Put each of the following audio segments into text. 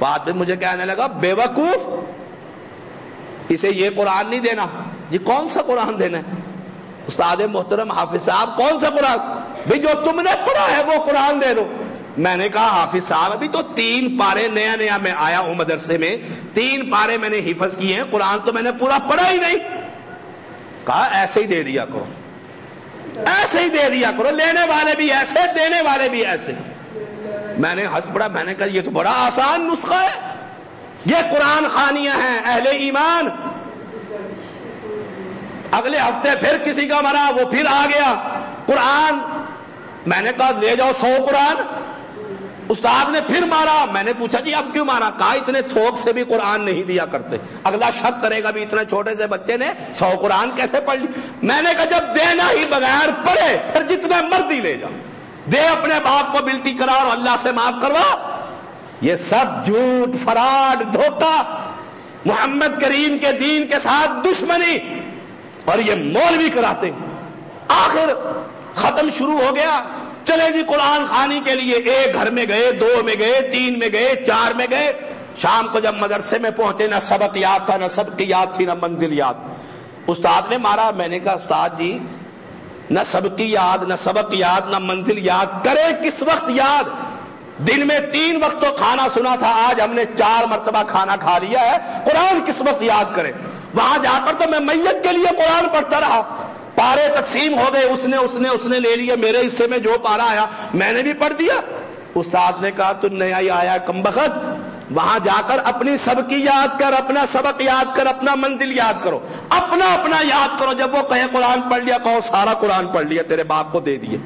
बाद में मुझे कहने लगा, बेवकूफ़, इसे ये कुरान नहीं देना। जी, कौन सा कुरान देना है? उस्ताद मोहतरम हाफिज साहब, कौन सा कुरान? भाई, जो तुमने पढ़ा है, वो कुरान दे दो। मैंने कहा, हाफिज साहब, अभी तो तीन पारे नया नया मैं आया हूँ मदरसे में। तीन पारे मैंने हिफज किए हैं, कुरान तो मैंने पूरा पढ़ा ही नहीं। कहा, ऐसे ही दे दिया करो। ऐसे ही दे दिया करो। लेने वाले भी ऐसे, देने वाले भी ऐसे। मैंने हंस पड़ा, मैंने कहा, ये तो बड़ा आसान नुस्खा है। ये कुरान खानियाँ हैं, अहले ईमान। अगले हफ़्ते फिर किसी का मरा, वो फिर आ गया। कुरान, मैंने कहा, ले जाओ सौ कुरान। उस्ताद ने फिर मारा। मैंने पूछा, जी, अब क्यों मारा? कहा, इतने थोक से भी कुरान नहीं दिया करते। अगला शक करेगा भी इतने छोटे से बच्चे ने, सौ कुरान कैसे पढ़ ली? मैंने कहा, जब देना ही बगैर पढ़े, फिर जितना मर्ज़ी ले जाओ। दे अपने बाप को बिल्टी करा और अल्लाह से माफ़ करवा। ये सब झूठ, फराड, धोखा मोहम्मद करीम के दीन के साथ दुश्मनी और ये मौलवी कराते। आखिर खत्म शुरू हो गया। चले जी कुरान खानी के लिए एक घर में गए, दो में गए, तीन में गए, चार में गए। शाम को जब मदरसे में पहुँचे, ना सबक याद था, ना सबकी याद थी, ना मंजिल याद। उस्ताद ने मारा, मैंने कहा, उस्ताद जी न सबकी याद, न सबक याद, न मंजिल याद करे किस वक्त याद। दिन में तीन वक्त तो खाना सुना था, आज हमने चार मरतबा खाना खा लिया है, कुरान किस वक्त याद करे? वहाँ जाकर तो मैं मैयत के लिए कुरान पढ़ता रहा। पारे तकसीम हो गए, उसने उसने उसने ले लिया, मेरे हिस्से में जो पारा आया, मैंने भी पढ़ दिया। उस्ताद ने कहा, तू नया ही आया कम बखत वहाँ जाकर अपनी सबकी याद कर, अपना सबक याद कर, अपना मंजिल याद करो। अपना अपना याद करो, जब वो कहे, कुरान पढ़ लिया, कहो, सारा कुरान पढ़ लिया, तेरे बाप को दे दिए।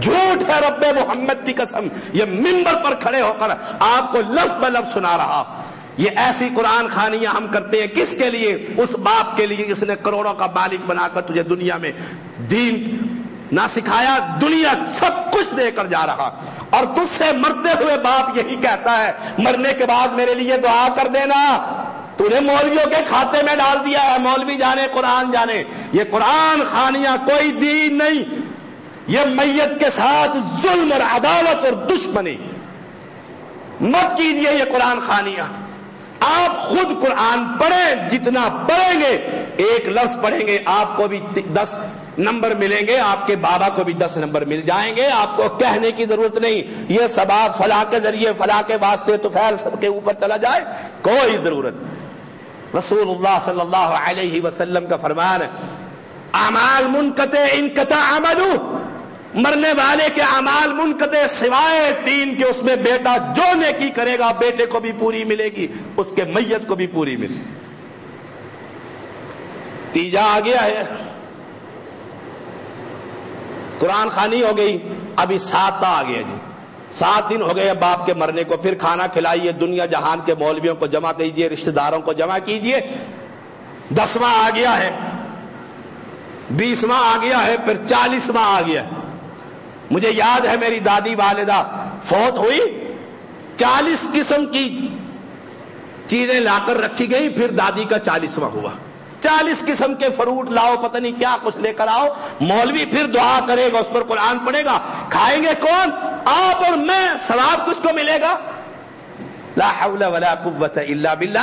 झूठ है रब्बे मोहम्मद की कसम। ये मिंबर पर खड़े होकर आपको लफ्ज ब लफ्ज सुना रहा। ये ऐसी कुरान खानियाँ हम करते हैं किसके लिए? उस बाप के लिए जिसने करोड़ों का मालिक बनाकर तुझे दुनिया में दीन ना सिखाया, दुनिया सब कुछ देकर जा रहा। और तुझसे मरते हुए बाप यही कहता है, मरने के बाद मेरे लिए दुआ कर देना। तूने मौलवियों के खाते में डाल दिया है, मौलवी जाने, कुरान जाने। ये कुरान खानियाँ कोई दीन नहीं। ये मैयत के साथ जुल्म और अदालत और दुश्मनी। मत कीजिए ये कुरान खानियाँ। आप खुद कुरान पढ़ें, जितना पढ़ेंगे, एक लफ्ज पढ़ेंगे, आपको भी दस नंबर मिलेंगे, आपके बाबा को भी दस नंबर मिल जाएँगे, आपको कहने की ज़रूरत नहीं। ये सबाब फला के ज़रिए, फला के वास्ते तो फैल सबके ऊपर चला जाए, कोई ज़रूरत रसूलुल्लाह सल्लल्लाहु अलैहि वसल्लम का फरमान अमाल मुनकते इनकता अमलू मरने वाले के अमाल मुनकते सिवाय तीन के उसमें बेटा जो नेकी करेगा, बेटे को भी पूरी मिलेगी, उसके मैयत को भी पूरी मिलेगी। तीजा आ गया है कुरान खानी हो गई, अभी सात आ गया जी। सात दिन हो गए बाप के मरने को, फिर खाना खिलाइए, दुनिया जहान के मौलवियों को जमा कीजिए, रिश्तेदारों को जमा कीजिए। दसवां आ गया है, बीसवां आ गया है, फिर चालीसवां आ गया मुझे याद है मेरी दादी वालिदा, फौत हुई, चालीस किस्म की चीज़ें लाकर रखी गई, फिर दादी का चालीसवां हुआ। चालीस किस्म के फ्रूट लाओ, पता नहीं क्या कुछ लेकर आओ। मौलवी फिर दुआ करेगा, उस पर कुरान पड़ेगा खाएँगे कौन? आप और मैं। सवाब किसको मिलेगा?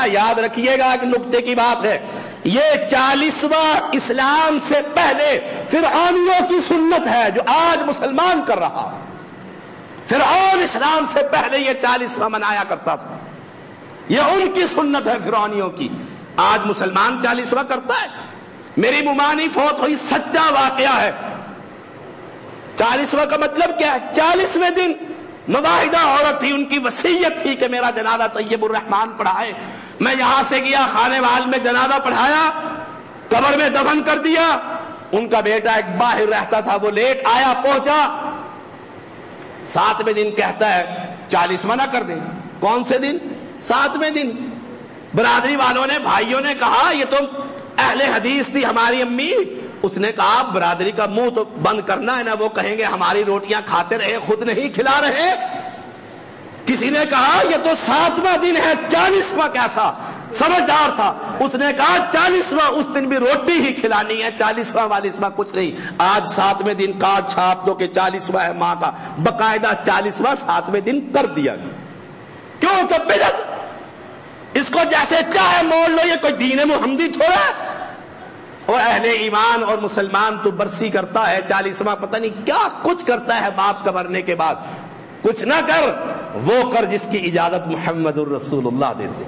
याद रखिएगा एक नुक्ते की बात है। ये चालीसवा इस्लाम से पहले फिर की सुन्नत है, जो आज मुसलमान कर रहा। फिर इस्लाम से पहले ये चालीसवा मनाया करता था। ये उनकी सुन्नत है फिर की। आज मुसलमान चालीसवा करता है। मेरी मुमानी फौत हुई, सच्चा वाकया है। चालीसवा का मतलब क्या है? चालीसवें दिन मुबाहिदा औरत थी, उनकी वसीयत थी कि मेरा जनाजा तैयबुररहमान पढ़ाए। मैं यहाँ से गया, खाने वाल में जनाजा पढ़ाया, कबर में दफन कर दिया। उनका बेटा एक बाहर रहता था, वो लेट आया, पहुँचा। सातवें दिन कहता है, चालीसवा ना कर दे। कौन से दिन? सातवें दिन। बरादरी वालों ने, भाइयों ने कहा, ये तो अहले हदीस थी हमारी अम्मी। उसने कहा, बरादरी का मुँह तो बंद करना है ना, वो कहेंगे, हमारी रोटियाँ खाते रहे, खुद नहीं खिला रहे। किसी ने कहा, ये तो सातवां दिन है, चालीसवा कैसा? समझदार था। उसने कहा, चालीसवा उस दिन भी रोटी ही खिलानी है, चालीसवा वालीसवा कुछ नहीं। आज सातवें दिन कार्ड छाप दो के चालीसवा है माँ का। बकायदा चालीसवा सातवें दिन कर दिया क्यों? तो बेजत इसको जैसे चाहे मोड़ लो, ये कोई दीन मोहम्मदी थोड़ा। और अहले ईमान और मुसलमान तो बरसी करता है, चालीसवा पता नहीं क्या कुछ करता है बाप का मरने के बाद। कुछ ना कर, वो कर जिसकी इजाज़त मोहम्मद देते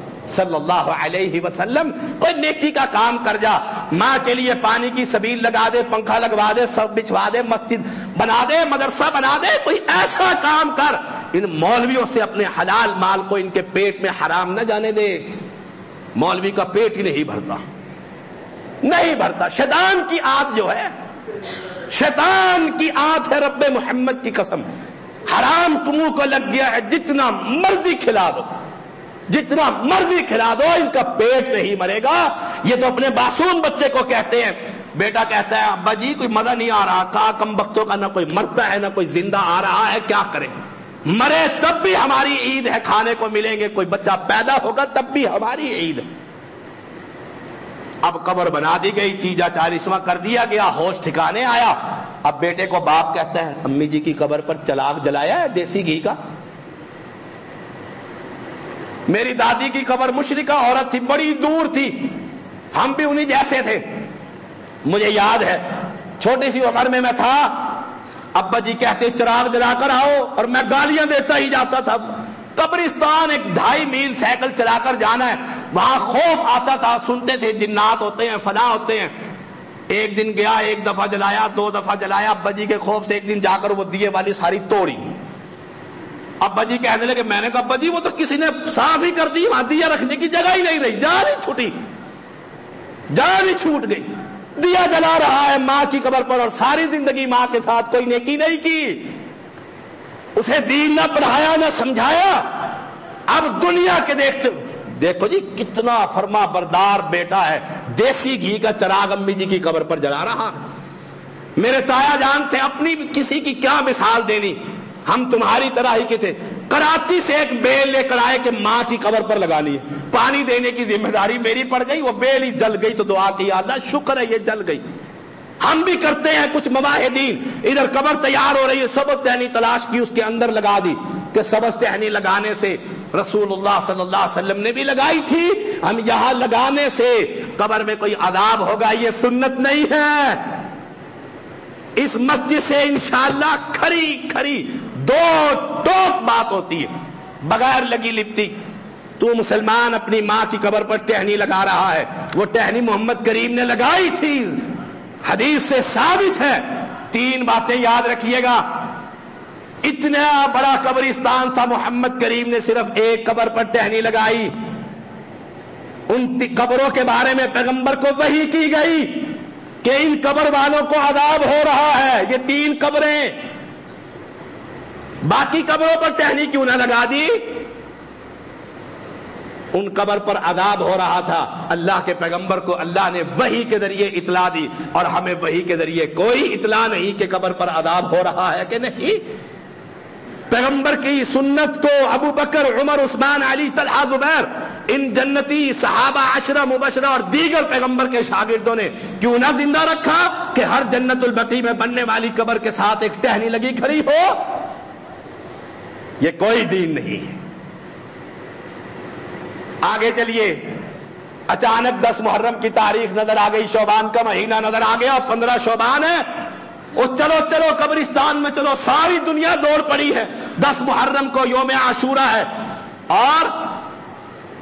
वसल्लम, कोई नेकी का काम कर जा। माँ के लिए पानी की सबील लगा दे, पंखा लगवा दे, सब बिछवा दे, मस्जिद बना दे, मदरसा बना दे, कोई ऐसा काम कर। इन मौलवियों से अपने हलाल माल को इनके पेट में हराम न जाने दे। मौलवी का पेट ही नहीं भरता। नहीं भरता। शैतान की आत जो है, शैतान की आत है रब मोहम्मद की कसम। हराम तुम्हों को लग गया है, जितना मर्ज़ी खिला दो। जितना मर्ज़ी खिला दो, इनका पेट नहीं मरेगा। ये तो अपने मासूम बच्चे को कहते हैं। बेटा कहता है, अब्बा जी, कोई मज़ा नहीं आ रहा कहा कम वक्तों का ना कोई मरता है, ना कोई ज़िंदा आ रहा है, क्या करें? मरे तब भी हमारी ईद है, खाने को मिलेंगे, कोई बच्चा पैदा होगा तब भी हमारी ईद। अब कबर बना दी गई, तीजा चालीसवा कर दिया गया, होश ठिकाने आया। अब बेटे को बाप कहता है, अम्मी जी की कबर पर चलाक जलाया है, देसी घी का? मेरी दादी की कबर मुशरिका औरत थी, बड़ी दूर थी। हम भी उन्हीं जैसे थे। मुझे याद है, छोटी सी उम्र में मैं था अब्बा जी कहते, चिराग जलाकर आओ और मैं गालियाँ देता ही जाता था। कब्रिस्तान एक ढाई मील साइकिल चलाकर जाना है। वहाँ खौफ आता था, सुनते थे, जिन्नात होते हैं फना होते हैं। एक दिन गया, एक दफ़ा जलाया, दो दफ़ा जलाया। अब्बा जी के खौफ से एक दिन जाकर वो दिए वाली सारी तोड़ी। अब्बा जी कहने लगे, मैंने कहा, अब्बा जी, वो तो किसी ने साफ़ ही कर दी, वहाँ दिया रखने की जगह ही नहीं रही। जान ही छूटी। जान ही छूट गई। दिया जला रहा है माँ की कबर पर और सारी ज़िंदगी माँ के साथ कोई नेकी नहीं की। उसे दीन ना पढ़ाया, ना समझाया। अब दुनिया के देखते देखो जी, कितना फर्मा बरदार बेटा है। देसी घी का चराग अम्मी जी की कबर पर जला रहा। मेरे ताया जान थे अपनी किसी की क्या मिसाल देनी। हम तुम्हारी तरह ही के थे। कराची से एक बेल लेकर आए कि माँ की कबर पर लगानी है पानी देने की ज़िम्मेदारी मेरी पड़ गई, वो बेल जल गई तो दुआ की अल्लाह शुक्र है ये जल गई। हम भी करते हैं कुछ मवाहिदीन। इधर कबर तैयार हो रही है सबस टहनी तलाश की, उसके अंदर लगा दी कि सबस टहनी लगाने से रसूलुल्लाह सल्लल्लाहु अलैहि वसल्लम ने भी लगाई थी। हम यहाँ लगाने से कबर में कोई अदाब होगा, ये सुन्नत नहीं है। इस मस्जिद से इंशाला खरी खरी दो टोक बात होती है। बगैर लगी लिपटी तू मुसलमान अपनी माँ की कबर पर टहनी लगा रहा है। वो टहनी मोहम्मद करीम ने लगाई थी। हदीस से साबित है। तीन बातें याद रखिएगा। इतना बड़ा कब्रिस्तान था। मोहम्मद करीम ने सिर्फ़ एक कबर पर टहनी लगाई। उन कब्रों के बारे में पैगंबर को वही की गई कि इन कब्र वालों को अदाब हो रहा है। ये तीन कब्रें। बाकी कब्रों पर टहनी क्यों ना लगा दी? उन कबर पर अदाब हो रहा था। अल्लाह के पैगंबर को अल्लाह ने वही के ज़रिए इतला दी और हमें वही के ज़रिए कोई इतला नहीं कि कबर पर अदाब हो रहा है कि नहीं। पैगंबर की सुन्नत को अबू बकर, उमर, उस्मान, अली, तलहा, जुबैर, इन जन्नती सहाबा अशरा मुबशरा और दीगर पैगंबर के शागिर्दों ने क्यों ना ज़िंदा रखा कि हर जन्नतुल बकी में बनने वाली कबर के साथ एक टहनी लगी खड़ी हो? यह कोई दीन नहीं है। आगे चलिए। अचानक दस मुहर्रम की तारीख नज़र आ गई, शोबान का महीना नज़र आ गया, पंद्रह शोबान है। ओ, चलो चलो, कब्रिस्तान में चलो, सारी दुनिया दौड़ पड़ी है। दस मुहर्रम को योम आशूरा है और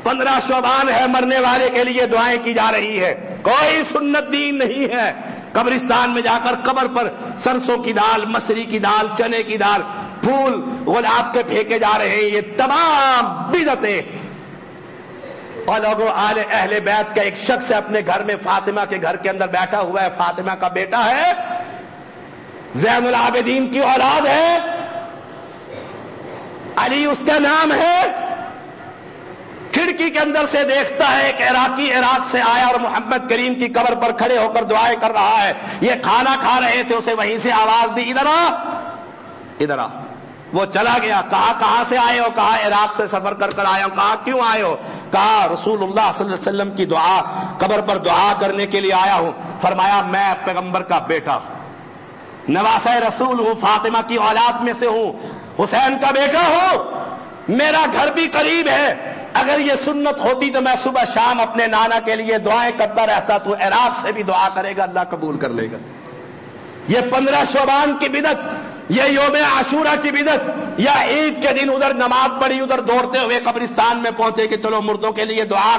पंद्रह शोबान है, मरने वाले के लिए दुआएँ की जा रही है। कोई सुन्नत दीन नहीं है। कब्रिस्तान में जाकर कबर पर सरसों की दाल, मसरी की दाल, चने की दाल, फूल, गुलाब के फेंके जा रहे हैं। ये तमाम बिदतें और लोगों, आले अहले बैत का एक शख्स अपने घर में, फातिमा के घर के अंदर बैठा हुआ है। फातिमा का बेटा है। जैनुल आबिदीन की औलाद है। अली उसका नाम है। खिड़की के अंदर से देखता है, एक इराकी इराक से आया और मोहम्मद करीम की कबर पर खड़े होकर दुआएँ कर रहा है। ये खाना खा रहे थे, उसे वहीं से आवाज़ दी, इधर आ इधर आ। वो चला गया। कहा, कहाँ से आए हो? कहा, इराक से सफ़र कर कर आए हो। कहा, क्यों आए हो? कहा रसूलुल्लाह सल्लल्लाहु वसल्लम की दुआ, कब्र पर दुआ करने के लिए आया हूँ। फरमाया, मैं पैगंबर का बेटा हूँ। नवासा रसूल हूँ, फातिमा की औलाद में से हूँ। हुसैन का बेटा हूँ। मेरा घर भी करीब है। अगर ये सुन्नत होती तो मैं सुबह शाम अपने नाना के लिए दुआएँ करता रहता तो इराक से भी दुआ करेगा, अल्लाह कबूल कर लेगा। ये पंद्रह शोबान की बिदत ये योम आशूरा की बिदत या ईद के दिन उधर नमाज़ पढ़ी, उधर दौड़ते हुए कब्रिस्तान में पहुँचे कि चलो मुर्दों के लिए दुआ